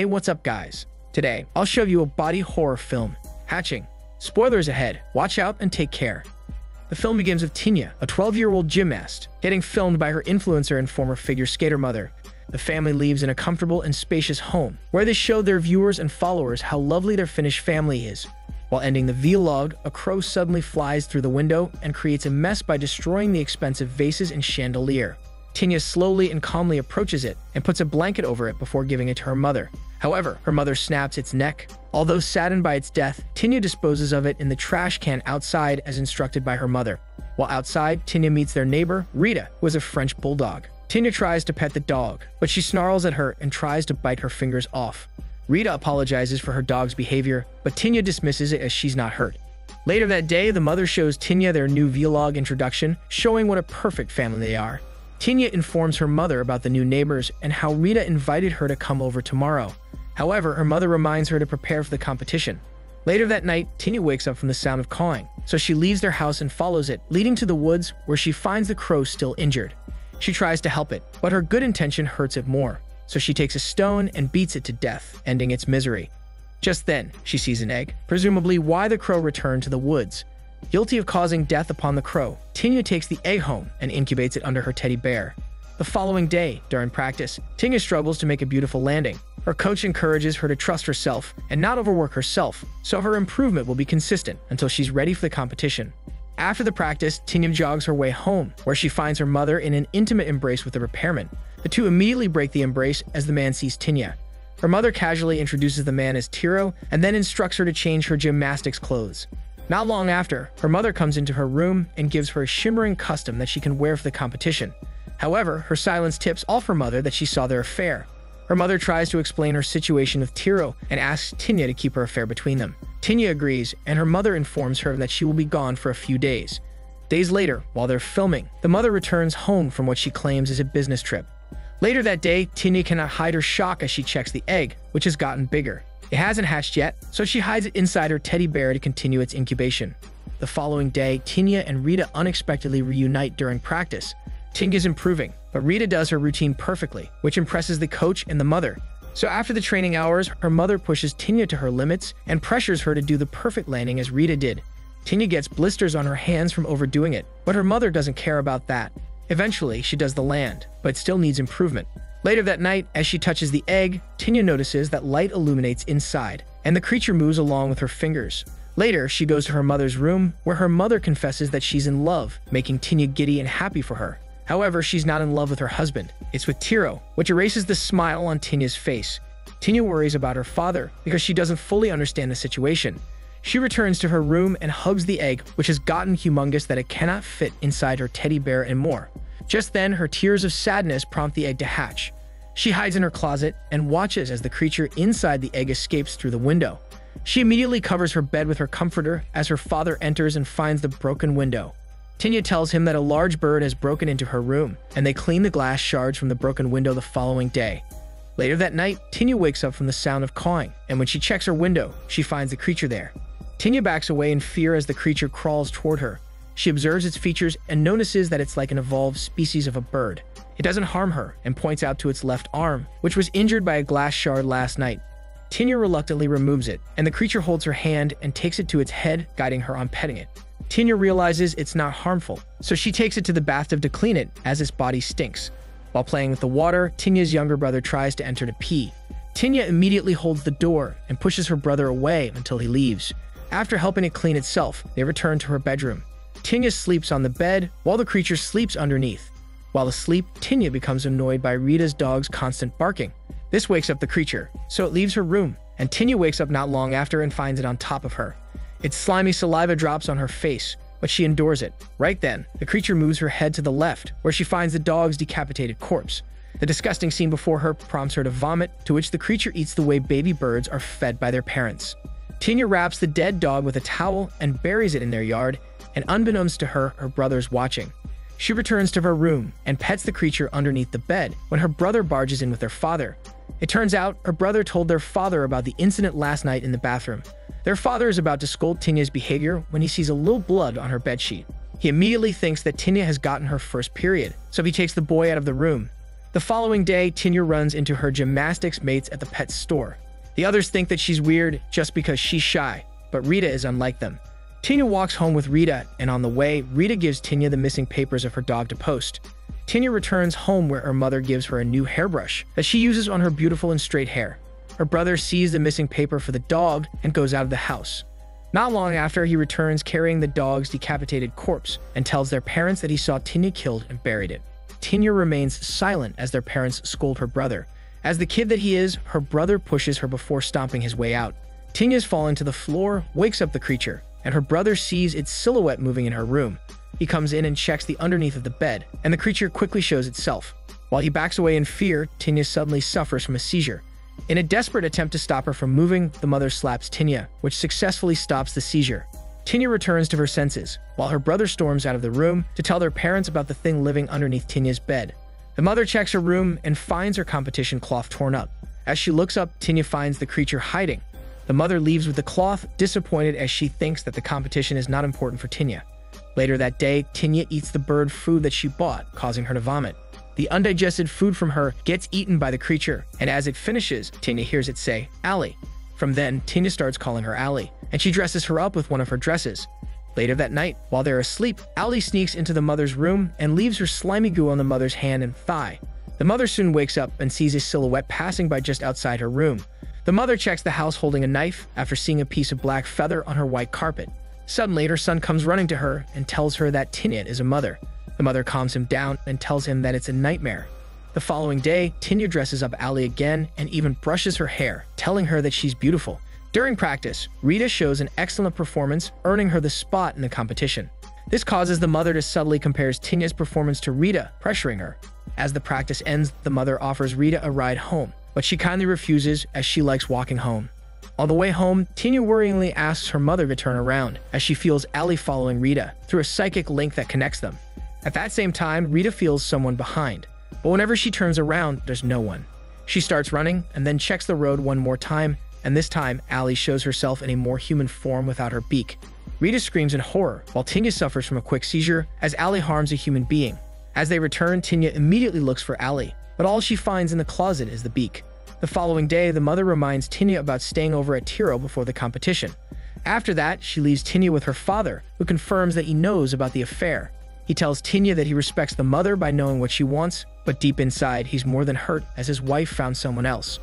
Hey, what's up guys? Today, I'll show you a body horror film, Hatching. Spoilers ahead, watch out and take care. The film begins with Tinya, a 12-year-old gymnast, getting filmed by her influencer and former figure skater mother. The family leaves in a comfortable and spacious home, where they show their viewers and followers how lovely their Finnish family is. While ending the vlog, a crow suddenly flies through the window and creates a mess by destroying the expensive vases and chandelier. Tinya slowly and calmly approaches it and puts a blanket over it before giving it to her mother. However, her mother snaps its neck. Although saddened by its death, Tinya disposes of it in the trash can outside as instructed by her mother. While outside, Tinya meets their neighbor, Rita, who is a French bulldog. Tinya tries to pet the dog, but she snarls at her and tries to bite her fingers off. Rita apologizes for her dog's behavior, but Tinya dismisses it as she's not hurt. Later that day, the mother shows Tinya their new vlog introduction, showing what a perfect family they are. Tinya informs her mother about the new neighbors and how Rita invited her to come over tomorrow. However, her mother reminds her to prepare for the competition. Later that night, Tinya wakes up from the sound of cawing, so she leaves their house and follows it, leading to the woods where she finds the crow still injured. She tries to help it, but her good intention hurts it more, so she takes a stone and beats it to death, ending its misery. Just then, she sees an egg, presumably why the crow returned to the woods, Guilty of causing death upon the crow, Tinya takes the egg home and incubates it under her teddy bear. The following day, during practice, Tinya struggles to make a beautiful landing. Her coach encourages her to trust herself and not overwork herself, so her improvement will be consistent until she's ready for the competition. After the practice, Tinya jogs her way home, where she finds her mother in an intimate embrace with the repairman. The two immediately break the embrace as the man sees Tinya. Her mother casually introduces the man as Tiro and then instructs her to change her gymnastics clothes. Not long after, her mother comes into her room and gives her a shimmering custom that she can wear for the competition. However, her silence tips off her mother that she saw their affair. Her mother tries to explain her situation with Tiro and asks Tinya to keep her affair between them. Tinya agrees, and her mother informs her that she will be gone for a few days. Days later, while they're filming, the mother returns home from what she claims is a business trip. Later that day, Tinya cannot hide her shock as she checks the egg, which has gotten bigger. It hasn't hatched yet, so she hides it inside her teddy bear to continue its incubation. The following day, Tinya and Rita unexpectedly reunite during practice. is improving, but Rita does her routine perfectly, which impresses the coach and the mother. So after the training hours, her mother pushes Tinya to her limits and pressures her to do the perfect landing as Rita did. Tinya gets blisters on her hands from overdoing it, but her mother doesn't care about that. Eventually, she does the land, but still needs improvement. Later that night, as she touches the egg, Tinya notices that light illuminates inside, and the creature moves along with her fingers. Later, she goes to her mother's room, where her mother confesses that she's in love, making Tinya giddy and happy for her. However, she's not in love with her husband. It's with Tiro, which erases the smile on Tinya's face. Tinya worries about her father because she doesn't fully understand the situation. She returns to her room and hugs the egg, which has gotten humongous that it cannot fit inside her teddy bear and more. Just then, her tears of sadness prompt the egg to hatch. She hides in her closet and watches as the creature inside the egg escapes through the window. She immediately covers her bed with her comforter as her father enters and finds the broken window. Tinya tells him that a large bird has broken into her room, and they clean the glass shards from the broken window the following day. Later that night, Tinya wakes up from the sound of cawing, and when she checks her window, she finds the creature there. Tinya backs away in fear as the creature crawls toward her, she observes its features and notices that it's like an evolved species of a bird. It doesn't harm her and points out to its left arm, which was injured by a glass shard last night. Tinya reluctantly removes it, and the creature holds her hand and takes it to its head, guiding her on petting it. Tinya realizes it's not harmful, so she takes it to the bathtub to clean it, as its body stinks. While playing with the water, Tinya's younger brother tries to enter to pee. Tinya immediately holds the door and pushes her brother away until he leaves. After helping it clean itself, they return to her bedroom. Tinya sleeps on the bed while the creature sleeps underneath. While asleep, Tinya becomes annoyed by Rita's dog's constant barking. This wakes up the creature, so it leaves her room, and Tinya wakes up not long after and finds it on top of her. Its slimy saliva drops on her face, but she endures it. Right then, the creature moves her head to the left, where she finds the dog's decapitated corpse. The disgusting scene before her prompts her to vomit, to which the creature eats the way baby birds are fed by their parents. Tinya wraps the dead dog with a towel and buries it in their yard, and unbeknownst to her, her brother's watching. She returns to her room and pets the creature underneath the bed when her brother barges in with their father. It turns out her brother told their father about the incident last night in the bathroom. Their father is about to scold Tinya's behavior when he sees a little blood on her bedsheet. He immediately thinks that Tinya has gotten her first period, so he takes the boy out of the room. The following day, Tinya runs into her gymnastics mates at the pet store. The others think that she's weird just because she's shy, but Rita is unlike them. Tinya walks home with Rita, and on the way, Rita gives Tinya the missing papers of her dog to post. Tinya returns home where her mother gives her a new hairbrush that she uses on her beautiful and straight hair. Her brother sees the missing paper for the dog and goes out of the house. Not long after, he returns carrying the dog's decapitated corpse and tells their parents that he saw Tinya killed and buried it. Tinya remains silent as their parents scold her brother. As the kid that he is, her brother pushes her before stomping his way out. Tinya's fallen to the floor, wakes up the creature, and her brother sees its silhouette moving in her room. He comes in and checks the underneath of the bed, and the creature quickly shows itself. While he backs away in fear, Tinya suddenly suffers from a seizure. In a desperate attempt to stop her from moving, the mother slaps Tinya, which successfully stops the seizure. Tinya returns to her senses, while her brother storms out of the room to tell their parents about the thing living underneath Tinya's bed. The mother checks her room and finds her competition cloth torn up. As she looks up, Tinya finds the creature hiding, the mother leaves with the cloth, disappointed as she thinks that the competition is not important for Tinya. Later that day, Tinya eats the bird food that she bought, causing her to vomit. The undigested food from her gets eaten by the creature, and as it finishes, Tinya hears it say, Allie. From then, Tinya starts calling her Allie, and she dresses her up with one of her dresses. Later that night, while they're asleep, Allie sneaks into the mother's room and leaves her slimy goo on the mother's hand and thigh. The mother soon wakes up and sees a silhouette passing by just outside her room. The mother checks the house holding a knife after seeing a piece of black feather on her white carpet. Suddenly, her son comes running to her and tells her that Tinya is a mother. The mother calms him down and tells him that it's a nightmare. The following day, Tinya dresses up Ali again and even brushes her hair, telling her that she's beautiful. During practice, Rita shows an excellent performance, earning her the spot in the competition. This causes the mother to subtly compare Tinya's performance to Rita, pressuring her. As the practice ends, the mother offers Rita a ride home but she kindly refuses as she likes walking home. On the way home, Tinya worryingly asks her mother to turn around as she feels Allie following Rita through a psychic link that connects them. At that same time, Rita feels someone behind, but whenever she turns around, there's no one. She starts running and then checks the road one more time, and this time, Allie shows herself in a more human form without her beak. Rita screams in horror, while Tinya suffers from a quick seizure as Allie harms a human being. As they return, Tinya immediately looks for Allie, but all she finds in the closet is the beak. The following day, the mother reminds Tinya about staying over at Tiro before the competition. After that, she leaves Tinya with her father, who confirms that he knows about the affair. He tells Tinya that he respects the mother by knowing what she wants, but deep inside, he's more than hurt as his wife found someone else.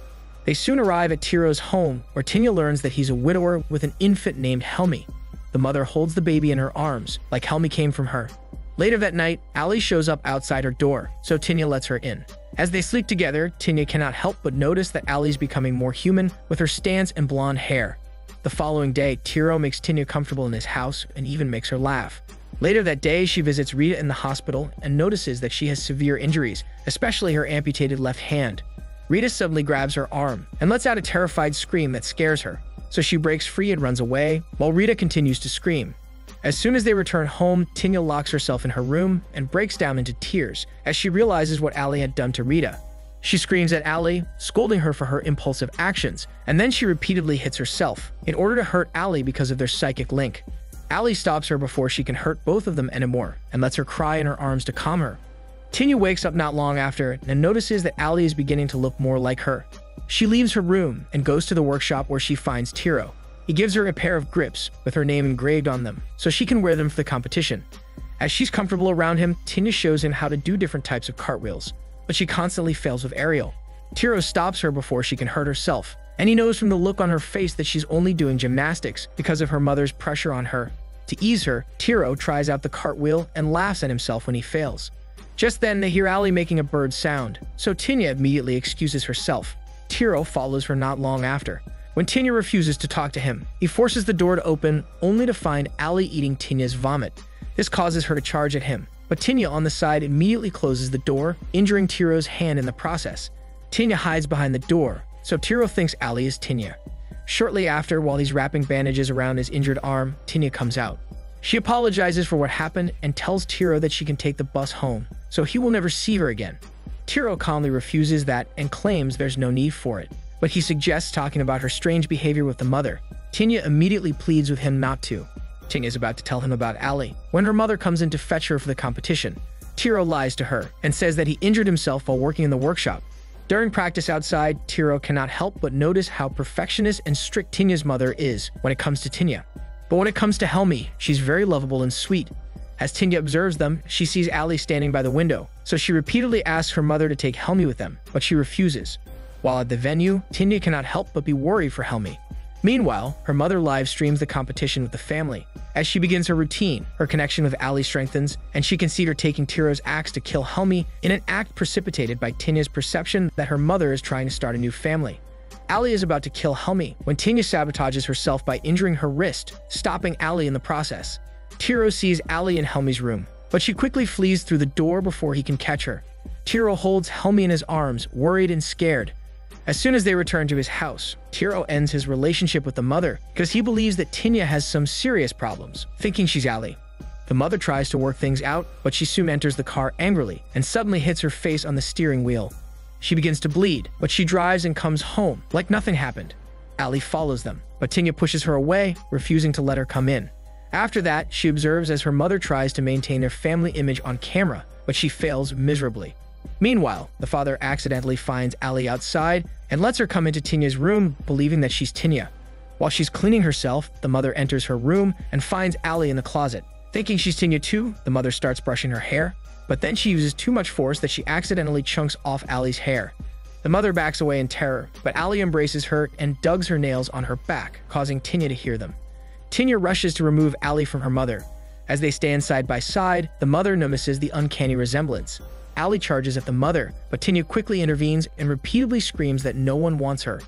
They soon arrive at Tiro's home, where Tinya learns that he's a widower with an infant named Helmi. The mother holds the baby in her arms, like Helmi came from her. Later that night, Ali shows up outside her door, so Tinya lets her in. As they sleep together, Tinya cannot help but notice that Allie's becoming more human with her stance and blonde hair. The following day, Tiro makes Tinya comfortable in his house and even makes her laugh. Later that day, she visits Rita in the hospital and notices that she has severe injuries, especially her amputated left hand. Rita suddenly grabs her arm and lets out a terrified scream that scares her, so she breaks free and runs away, while Rita continues to scream. As soon as they return home, Tinya locks herself in her room and breaks down into tears as she realizes what Ali had done to Rita. She screams at Ali, scolding her for her impulsive actions, and then she repeatedly hits herself in order to hurt Ali because of their psychic link. Ali stops her before she can hurt both of them anymore and lets her cry in her arms to calm her. Tinya wakes up not long after and notices that Ali is beginning to look more like her. She leaves her room and goes to the workshop where she finds Tiro. He gives her a pair of grips with her name engraved on them so she can wear them for the competition. As she's comfortable around him, Tinya shows him how to do different types of cartwheels, but she constantly fails with aerial. Tiro stops her before she can hurt herself, and he knows from the look on her face that she's only doing gymnastics because of her mother's pressure on her. To ease her, Tiro tries out the cartwheel and laughs at himself when he fails. Just then, they hear Allie making a bird sound, so Tinya immediately excuses herself. Tiro follows her not long after. When Tinya refuses to talk to him, he forces the door to open only to find Allie eating Tinya's vomit. This causes her to charge at him, but Tinya on the side immediately closes the door, injuring Tiro's hand in the process. Tinya hides behind the door, so Tiro thinks Allie is Tinya. Shortly after, while he's wrapping bandages around his injured arm, Tinya comes out. She apologizes for what happened and tells Tiro that she can take the bus home, so he will never see her again. Tiro calmly refuses that and claims there's no need for it but he suggests talking about her strange behavior with the mother. Tinya immediately pleads with him not to. Tinya is about to tell him about Allie when her mother comes in to fetch her for the competition. Tiro lies to her and says that he injured himself while working in the workshop. During practice outside, Tiro cannot help but notice how perfectionist and strict Tinya's mother is when it comes to Tinya. But when it comes to Helmi, she's very lovable and sweet. As Tinya observes them, she sees Ali standing by the window, so she repeatedly asks her mother to take Helmi with them, but she refuses. While at the venue, Tinya cannot help but be worried for Helmi. Meanwhile, her mother live streams the competition with the family. As she begins her routine, her connection with Ali strengthens, and she can see her taking Tiro's axe to kill Helmi in an act precipitated by Tinya's perception that her mother is trying to start a new family. Ali is about to kill Helmi when Tinya sabotages herself by injuring her wrist, stopping Ali in the process. Tiro sees Ali in Helmi's room, but she quickly flees through the door before he can catch her. Tiro holds Helmi in his arms, worried and scared. As soon as they return to his house, Tiro ends his relationship with the mother because he believes that Tinya has some serious problems, thinking she's Ali. The mother tries to work things out, but she soon enters the car angrily and suddenly hits her face on the steering wheel. She begins to bleed, but she drives and comes home like nothing happened. Ali follows them, but Tinya pushes her away, refusing to let her come in. After that, she observes as her mother tries to maintain their family image on camera, but she fails miserably. Meanwhile, the father accidentally finds Ali outside and lets her come into Tinya's room, believing that she's Tinya. While she's cleaning herself, the mother enters her room and finds Ali in the closet. Thinking she's Tinya too, the mother starts brushing her hair, but then she uses too much force that she accidentally chunks off Ali's hair. The mother backs away in terror, but Ali embraces her and dugs her nails on her back, causing Tinya to hear them. Tinya rushes to remove Ali from her mother. As they stand side by side, the mother notices the uncanny resemblance. Ali charges at the mother, but Tinya quickly intervenes and repeatedly screams that no one wants her.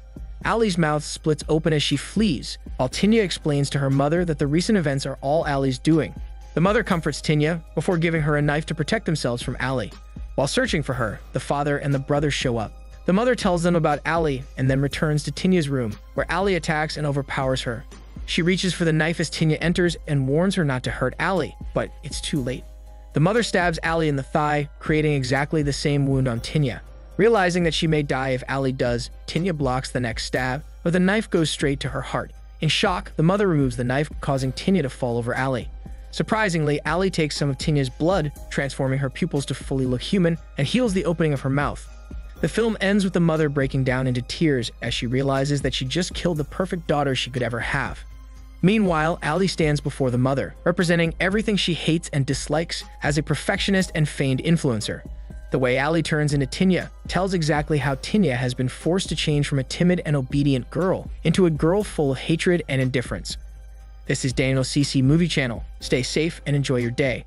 Ali's mouth splits open as she flees, while Tinya explains to her mother that the recent events are all Ali's doing. The mother comforts Tinya before giving her a knife to protect themselves from Ali. While searching for her, the father and the brother show up. The mother tells them about Ali and then returns to Tinya's room, where Ali attacks and overpowers her. She reaches for the knife as Tinya enters and warns her not to hurt Ali, but it's too late. The mother stabs Ali in the thigh, creating exactly the same wound on Tinya. Realizing that she may die if Ali does, Tinya blocks the next stab, but the knife goes straight to her heart. In shock, the mother removes the knife, causing Tinya to fall over Ali. Surprisingly, Ali takes some of Tinya's blood, transforming her pupils to fully look human, and heals the opening of her mouth. The film ends with the mother breaking down into tears as she realizes that she just killed the perfect daughter she could ever have. Meanwhile, Ali stands before the mother, representing everything she hates and dislikes as a perfectionist and feigned influencer. The way Ali turns into Tinya tells exactly how Tinya has been forced to change from a timid and obedient girl into a girl full of hatred and indifference. This is Daniel CC Movie Channel. Stay safe and enjoy your day.